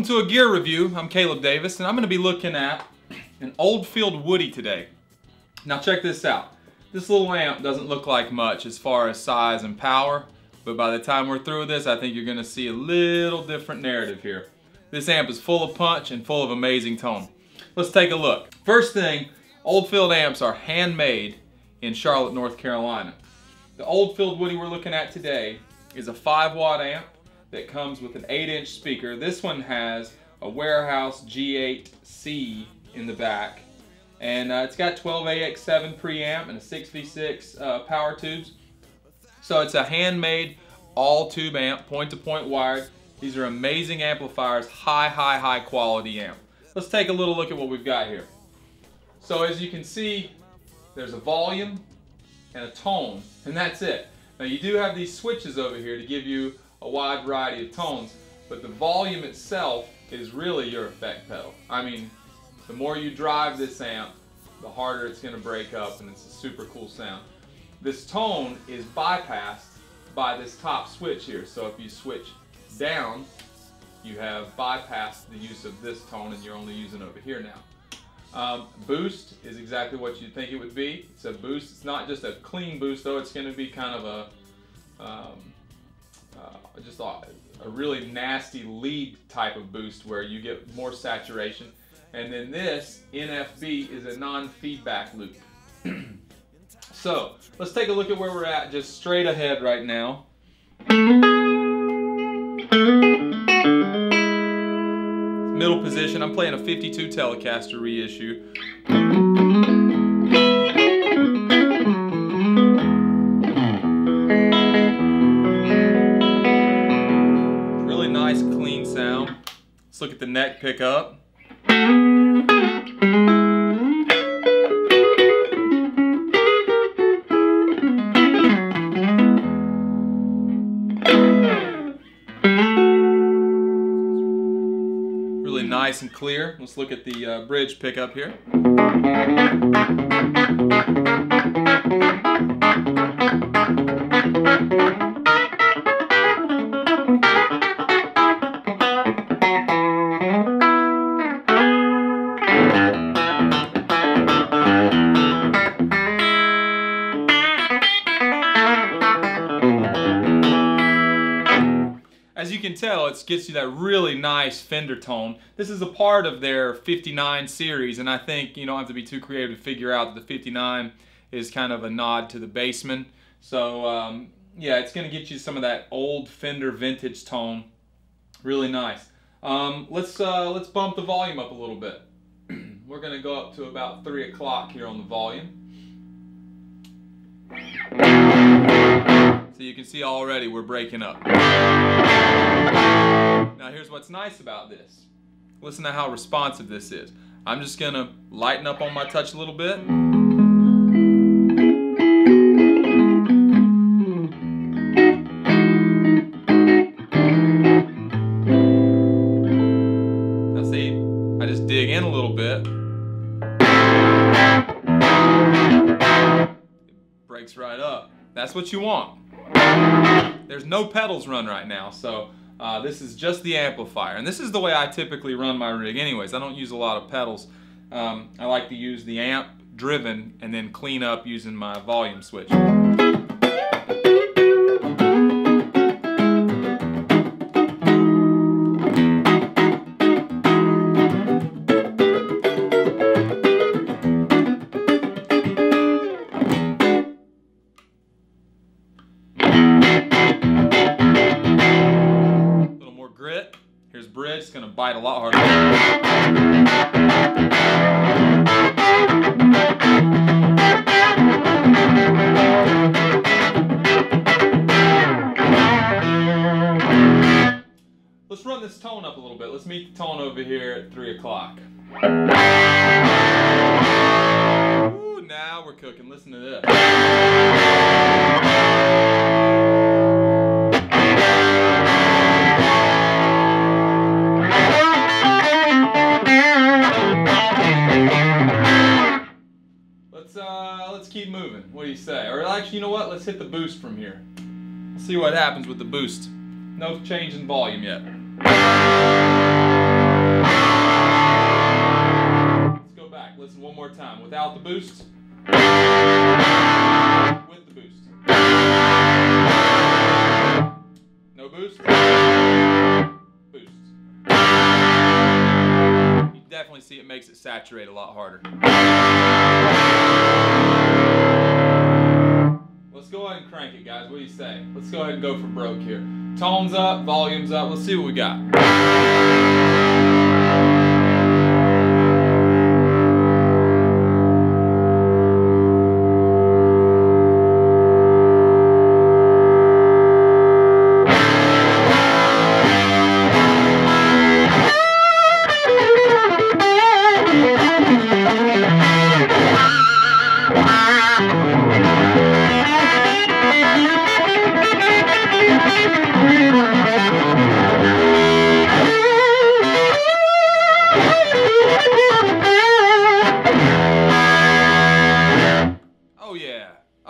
welcome to a gear review. I'm Caleb Davis and I'm going to be looking at an Oldfield Woody today. Now check this out. This little amp doesn't look like much as far as size and power, but by the time we're through with this, I think you're going to see a little different narrative here. This amp is full of punch and full of amazing tone. Let's take a look. First thing, Oldfield amps are handmade in Charlotte, North Carolina. The Oldfield Woody we're looking at today is a 5 watt amp that comes with an 8 inch speaker. This one has a Warehouse G8C in the back. And uh, it's got 12AX7 preamp and a 6V6 uh, power tubes. So it's a handmade all tube amp, point to point wired. These are amazing amplifiers, high, high, high quality amp. Let's take a little look at what we've got here. So as you can see, there's a volume and a tone, and that's it. Now you do have these switches over here to give you a wide variety of tones, but the volume itself is really your effect pedal. I mean, the more you drive this amp, the harder it's going to break up, and it's a super cool sound. This tone is bypassed by this top switch here. So if you switch down, you have bypassed the use of this tone and you're only using over here now. Um, boost is exactly what you'd think it would be. It's a boost. It's not just a clean boost though. It's going to be kind of a um, uh, just a, a really nasty lead type of boost where you get more saturation. And then this NFB is a non-feedback loop. so let's take a look at where we're at just straight ahead right now. Middle position, I'm playing a 52 Telecaster reissue. Let's look at the neck pickup. Really nice and clear. Let's look at the uh, bridge pickup here. As you can tell, it gets you that really nice Fender tone. This is a part of their 59 series, and I think you don't have to be too creative to figure out that the 59 is kind of a nod to the Bassman. So um, yeah, it's going to get you some of that old Fender vintage tone. Really nice. Um, let's uh, let's bump the volume up a little bit. We're going to go up to about three o'clock here on the volume. So you can see already we're breaking up. Now here's what's nice about this. Listen to how responsive this is. I'm just gonna lighten up on my touch a little bit. That's what you want. There's no pedals run right now, so uh, this is just the amplifier. And this is the way I typically run my rig anyways. I don't use a lot of pedals. Um, I like to use the amp driven and then clean up using my volume switch. Bite a lot harder. Let's run this tone up a little bit. Let's meet the tone over here at 3 o'clock. Ooh, Now we're we're cooking. Listen to this. Moving. What do you say? Or actually, you know what? Let's hit the boost from here. See what happens with the boost. No change in volume yet. Let's go back. Listen one more time. Without the boost. With the boost. No boost. Boost. You definitely see it makes it saturate a lot harder. Let's go ahead and crank it, guys. What do you say? Let's go ahead and go for broke here. Tones up, volumes up. Let's see what we got.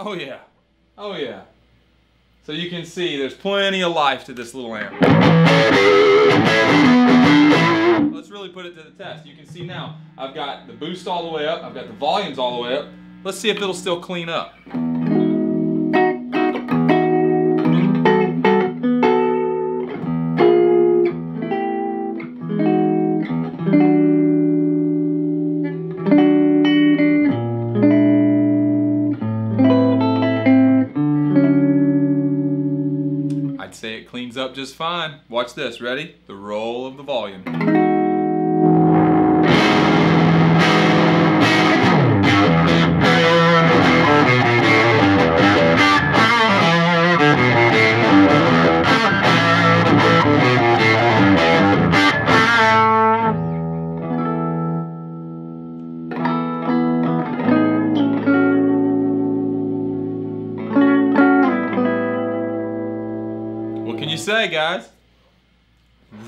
Oh yeah. Oh yeah. So you can see there's plenty of life to this little amp. Let's really put it to the test. You can see now I've got the boost all the way up. I've got the volumes all the way up. Let's see if it'll still clean up. Up just fine. Watch this, ready? The roll of the volume.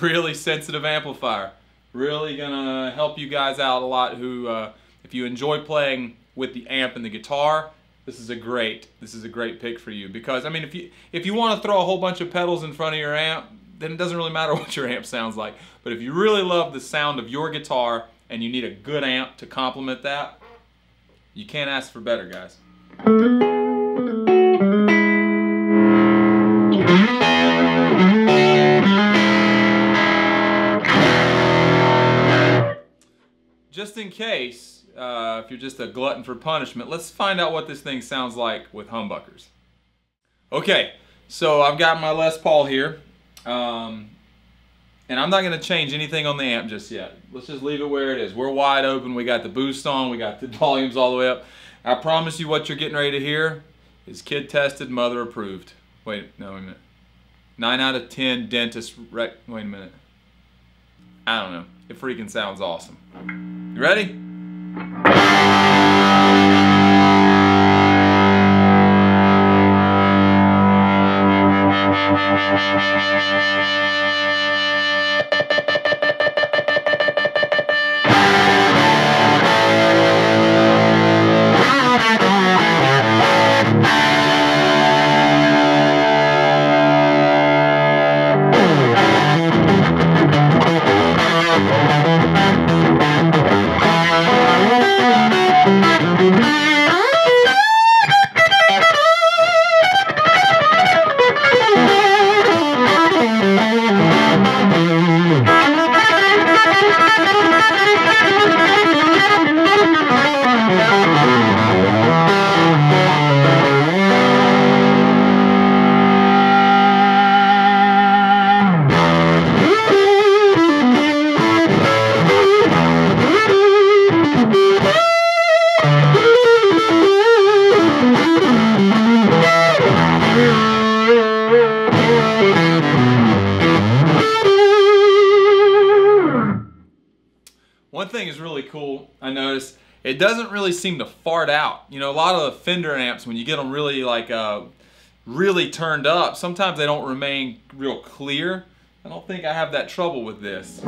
Really sensitive amplifier. Really gonna help you guys out a lot who, uh, if you enjoy playing with the amp and the guitar, this is a great, this is a great pick for you. Because, I mean, if you, if you want to throw a whole bunch of pedals in front of your amp, then it doesn't really matter what your amp sounds like. But if you really love the sound of your guitar and you need a good amp to complement that, you can't ask for better, guys. Case, uh, if you're just a glutton for punishment, let's find out what this thing sounds like with humbuckers. Okay, so I've got my Les Paul here, um, and I'm not going to change anything on the amp just yet. Let's just leave it where it is. We're wide open. We got the boost on. We got the volumes all the way up. I promise you what you're getting ready to hear is kid tested, mother approved. Wait, no, wait a minute. 9 out of 10 dentist rec... Wait a minute. I don't know. It freaking sounds awesome. Ready? it doesn't really seem to fart out. You know, a lot of the Fender amps, when you get them really like uh, really turned up, sometimes they don't remain real clear. I don't think I have that trouble with this.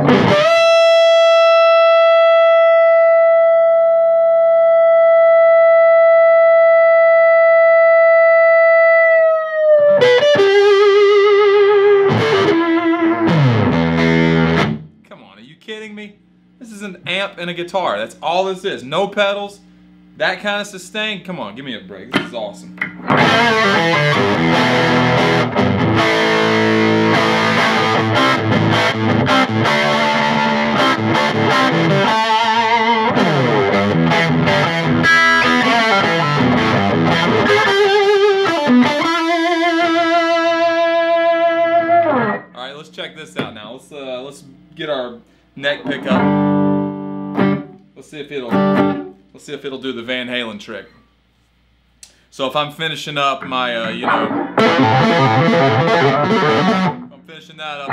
Come on, are you kidding me? This is an amp and a guitar. That's all this is. No pedals. That kind of sustain. Come on, give me a break. This is awesome. All right, let's check this out now. Let's uh, let's get our neck pickup. Let's see if it'll let's see if it'll do the Van Halen trick. So if I'm finishing up my uh, you know I'm finishing that up.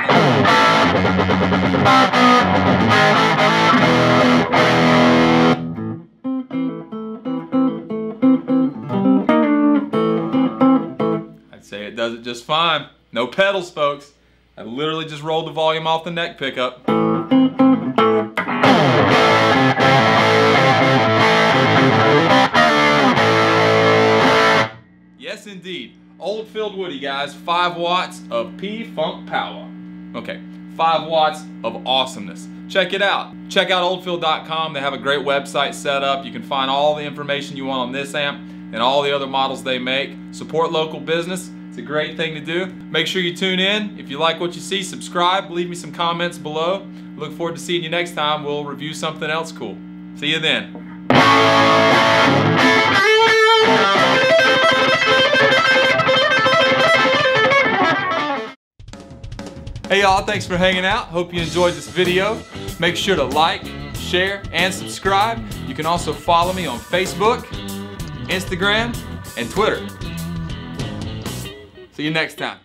I'd say it does it just fine. No pedals, folks. I literally just rolled the volume off the neck pickup. Indeed. Oldfield Woody, guys. 5 watts of P-Funk power. Okay, 5 watts of awesomeness. Check it out. Check out oldfield.com. They have a great website set up. You can find all the information you want on this amp and all the other models they make. Support local business. It's a great thing to do. Make sure you tune in. If you like what you see, subscribe. Leave me some comments below. Look forward to seeing you next time. We'll review something else cool. See you then. Hey y'all, thanks for hanging out. Hope you enjoyed this video. Make sure to like, share, and subscribe. You can also follow me on Facebook, Instagram, and Twitter. See you next time.